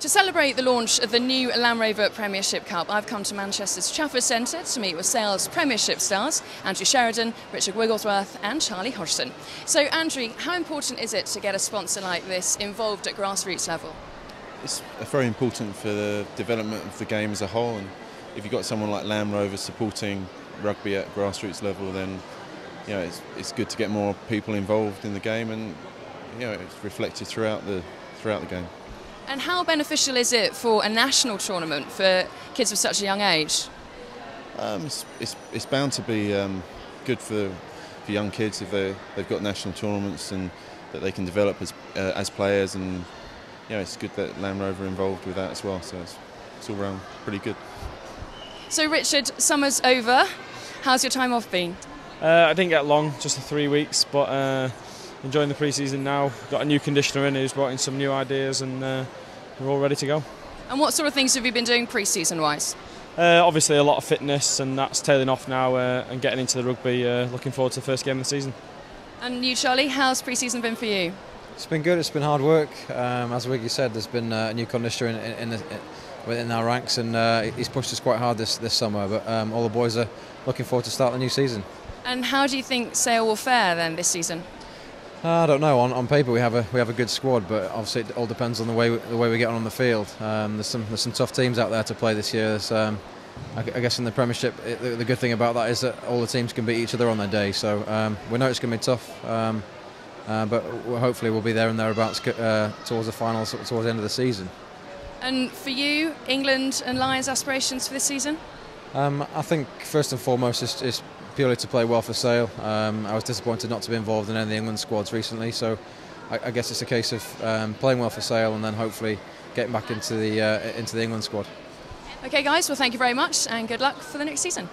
To celebrate the launch of the new Land Rover Premiership Cup, I've come to Manchester's Trafford Centre to meet with Sale's Premiership stars Andrew Sheridan, Richard Wigglesworth, and Charlie Hodgson. So, Andrew, how important is it to get a sponsor like this involved at grassroots level? It's very important for the development of the game as a whole, and if you've got someone like Land Rover supporting rugby at grassroots level, then you know it's, it's good to get more people involved in the game, and you know it's reflected throughout the throughout the game. And how beneficial is it for a national tournament for kids of such a young age? Um, it's, it's, it's, bound to be um, good for, for young kids if they, they've got national tournaments and that they can develop as, uh, as players. And you know, it's good that Land Rover are involved with that as well. So it's, it's all round pretty good. So, Richard, summer's over. How's your time off been? Uh, I didn't get long, just three weeks, but uh, enjoying the pre-season now. Got a new conditioner in who's brought in some new ideas, and uh, we're all ready to go. And what sort of things have you been doing pre-season wise? Uh, obviously, a lot of fitness, and that's tailing off now uh, and getting into the rugby. Uh, looking forward to the first game of the season. And you, Charlie, how's pre-season been for you? It's been good. It's been hard work. Um, as Wiggy said, there's been uh, a new conditioner in, in, in, the, within our ranks, and uh, he's pushed us quite hard this, this summer. But um, all the boys are looking forward to start the new season. And how do you think Sale will fare then this season? Uh, I don't know. On, on paper, we have a we have a good squad, but obviously it all depends on the way the way we get on on the field. Um, there's some there's some tough teams out there to play this year. Um, I, I, guess in the Premiership, it, the, the, good thing about that is that all the teams can beat each other on their day. So um, we know it's going to be tough, um, uh, but hopefully we'll be there and thereabouts uh, towards the finals, towards the end of the season. And for you, England and Lions aspirations for this season? Um, I think first and foremost is, is purely to play well for Sale. Um, I was disappointed not to be involved in any of the England squads recently, so I, I guess it's a case of um, playing well for Sale and then hopefully getting back into the uh, into the England squad. Okay, guys. Well, thank you very much, and good luck for the next season.